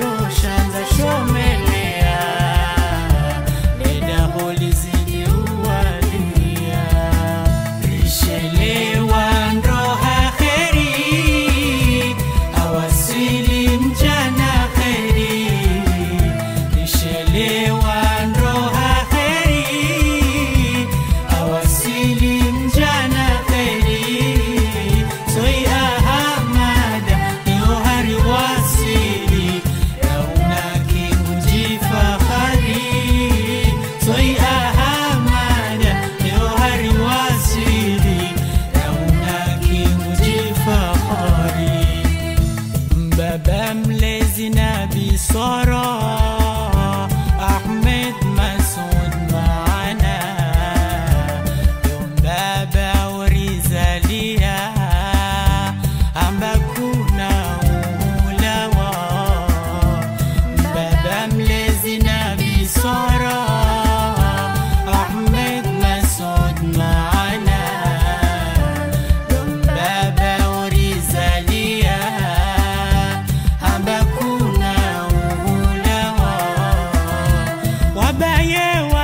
Roshan, the me. baye